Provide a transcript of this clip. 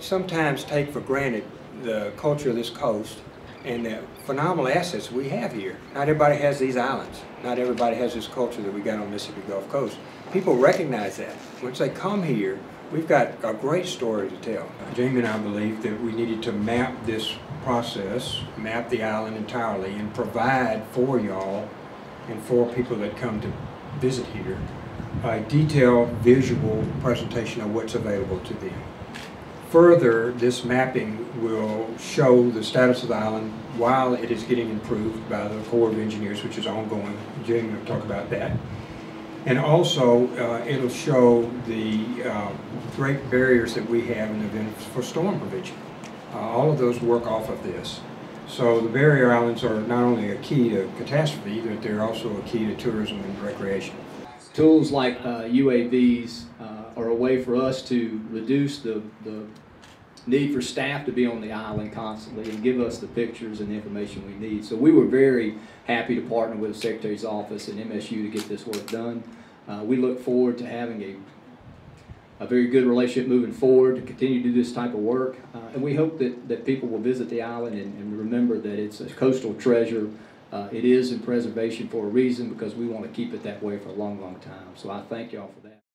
sometimes take for granted the culture of this coast and the phenomenal assets we have here. Not everybody has these islands. Not everybody has this culture that we got on Mississippi Gulf Coast. People recognize that. Once they come here, we've got a great story to tell. Jamie and I believe that we needed to map this process, map the island entirely, and provide for y'all and for people that come to visit here a detailed visual presentation of what's available to them. Further, this mapping will show the status of the island while it is getting improved by the Corps of Engineers, which is ongoing. Jamie will talk about that. And also, uh, it'll show the uh, great barriers that we have in the event for storm prevention. Uh, all of those work off of this. So the barrier islands are not only a key to catastrophe, but they're also a key to tourism and recreation. Tools like uh, UAVs uh, are a way for us to reduce the, the need for staff to be on the island constantly and give us the pictures and the information we need. So we were very happy to partner with the Secretary's Office and MSU to get this work done. Uh, we look forward to having a, a very good relationship moving forward to continue to do this type of work. Uh, and we hope that, that people will visit the island and, and remember that it's a coastal treasure uh, it is in preservation for a reason because we want to keep it that way for a long, long time. So I thank y'all for that.